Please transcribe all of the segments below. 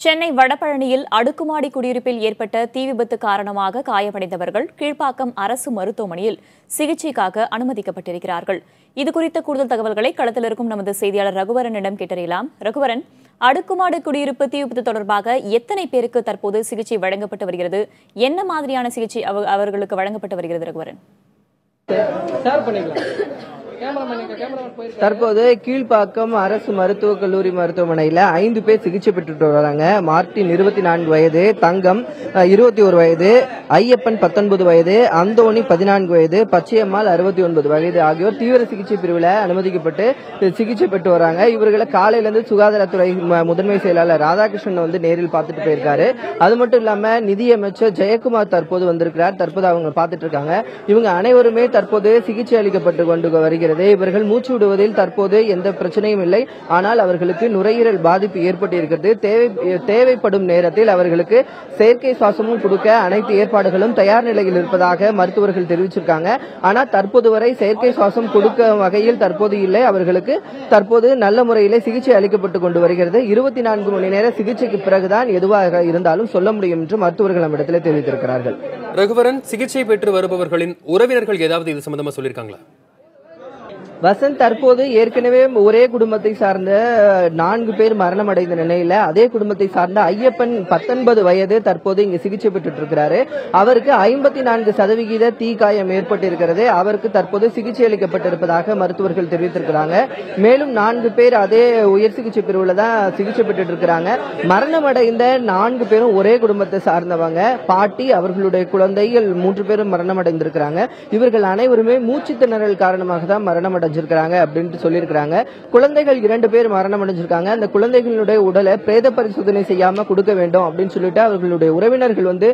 சென்னை வடபழனியில் அடுக்குமாடி குடியிருப்பில் ஏற்பட்ட தீ விபத்து காரணமாக காயமடைந்தவர்கள் கீழ்ப்பாக்கம் அரசு மருத்துவமனையில் சிகிச்சைக்காக அனுமதிக்கப்பட்டிருக்கிறார்கள். இதுகுறித்த கூடுதல் தகவல்களை களத்தில் இருக்கும் நமது செய்தியாளர் ரகுவரனிடம் கேட்டறியலாம். ரகுவரன் அடுக்குமாடு குடியிருப்பு தீ விபத்து தொடர்பாக எத்தனை பேருக்கு தற்போது சிகிச்சை வழங்கப்பட்டு வருகிறது? என்ன மாதிரியான சிகிச்சை அவ- அவர்களுக்கு வழங்கப்பட்டு வருகிறது ரகுவரன்? தற்போது கீழ்ப்பாக்கம் அரசு மருத்துவக் கல்லூரி மருத்துவமனையில ஐந்து பேர் சிகிச்சை பெற்றுட்டு வராங்க. மார்டின் இருபத்தி நான்கு வயது தங்கம் இருபத்தி ஒரு வயது ஐயப்பன் பத்தொன்பது வயது அந்தோணி பதினான்கு வயது பச்சையம்மாள் அறுபத்தி ஒன்பது வயது ஆகியோர் தீவிர சிகிச்சை பிரிவில் அனுமதிக்கப்பட்டு சிகிச்சை பெற்று வராங்க. இவர்களை காலையிலேருந்து சுகாதாரத்துறை முதன்மை செயலாளர் ராதாகிருஷ்ணன் வந்து நேரில் பார்த்துட்டு போயிருக்காரு. அது மட்டும் இல்லாம நிதியமைச்சர் ஜெயக்குமார் தற்போது வந்திருக்கிறார். தற்போது அவங்க பார்த்துட்டு இருக்காங்க. இவங்க அனைவருமே தற்போது சிகிச்சை அளிக்கப்பட்டு கொண்டு வருகிறது இவர்கள் மூச்சு விடுவதில் தற்போது எந்த பிரச்சனையும் இல்லை. ஆனால் அவர்களுக்கு நுரையீரல் பாதிப்பு ஏற்பட்டிருக்கிறது. தேவை தேவைப்படும் நேரத்தில் அவர்களுக்கு செயற்கை சுவாசமும் கொடுக்க அனைத்து ஏற்பாடுகளும் தயார் நிலையில் இருப்பதாக மருத்துவர்கள் தெரிவிச்சிருக்காங்க. ஆனால் தற்போது வரை செயற்கை சுவாசம் கொடுக்க வகையில் தற்போது இல்லை. அவர்களுக்கு தற்போது நல்ல முறையிலே சிகிச்சை அளிக்கப்பட்டு கொண்டு வருகிறது. இருபத்தி நான்கு மணி நேர சிகிச்சைக்கு பிறகுதான் எதுவாக இருந்தாலும் சொல்ல முடியும் என்று மருத்துவர்கள் நம்மிடத்தில் தெரிவித்திருக்கிறார்கள். ரகுவரன் சிகிச்சை பெற்று வருபவர்களின் உறவினர்கள் ஏதாவது இது சம்பந்தமா சொல்லியிருக்காங்களா? வசந்த் தற்போது ஏற்கனவே ஒரே குடும்பத்தை சார்ந்த நான்கு பேர் மரணம் அடைந்த நிலையில அதே குடும்பத்தை சார்ந்த ஐயப்பன் பத்தொன்பது வயது தற்போது இங்கு சிகிச்சை பெற்றுட்டு இருக்கிறாரு அவருக்கு ஐம்பத்தி நான்கு சதவிகித தீக்காயம் ஏற்பட்டிருக்கிறது. அவருக்கு தற்போது சிகிச்சை அளிக்கப்பட்டிருப்பதாக மருத்துவர்கள் தெரிவித்திருக்கிறாங்க. மேலும் நான்கு பேர் அதே உயர் சிகிச்சை பிரிவுல தான் சிகிச்சை பெற்று இருக்கிறாங்க மரணம் அடைந்த நான்கு பேரும் ஒரே குடும்பத்தை சார்ந்தவங்க. பாட்டி அவர்களுடைய குழந்தைகள் மூன்று பேரும் மரணம் அடைந்திருக்கிறாங்க இவர்கள் அனைவருமே மூச்சு திணறல் காரணமாக தான் மரணம் அடைஞ்சிருக்கிறாங்க அப்படின்ட்டு சொல்லியிருக்கிறாங்க. குழந்தைகள் இரண்டு பேர் மரணம் அடைஞ்சிருக்காங்க. அந்த குழந்தைகளுடைய உடலை பிரேத பரிசோதனை செய்யாம கொடுக்க வேண்டும் அப்படின்னு சொல்லிட்டு அவர்களுடைய உறவினர்கள் வந்து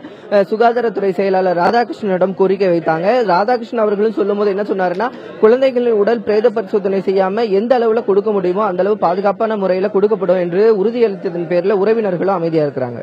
சுகாதாரத்துறை செயலாளர் ராதாகிருஷ்ணனிடம் கோரிக்கை வைத்தாங்க. ராதாகிருஷ்ணன் அவர்களும் சொல்லும்போது என்ன சொன்னாருன்னா குழந்தைகளின் உடல் பிரேத பரிசோதனை செய்யாம எந்த அளவுல கொடுக்க முடியுமோ அந்த அளவு பாதுகாப்பான முறையில கொடுக்கப்படும் என்று உறுதியளித்ததன் பேர்ல உறவினர்களும் அமைதியா இருக்கிறாங்க.